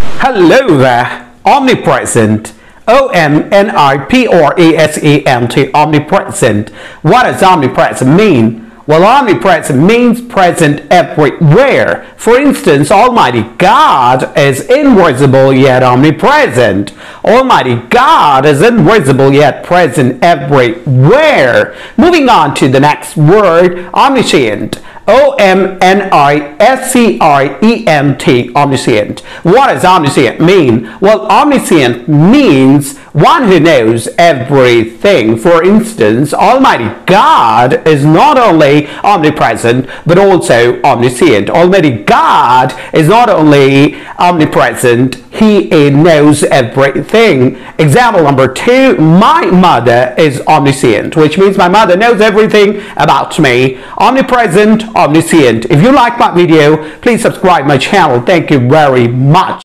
Hello there, omnipresent. O M N I P R E S E N T, omnipresent. What does omnipresent mean? Well, omnipresent means present everywhere. For instance, Almighty God is invisible yet omnipresent. Almighty God is invisible yet present everywhere. Moving on to the next word, omniscient. O M N I S C I E N T, omniscient. What does omniscient mean? Well, omniscient means one who knows everything. For instance, Almighty God is not only omnipresent but also omniscient. Almighty God is not only omnipresent, He eh, knows everything. Example number two, my mother is omniscient, which means my mother knows everything about me. Omnipresent, omniscient. If you like my video, please subscribe my channel. Thank you very much.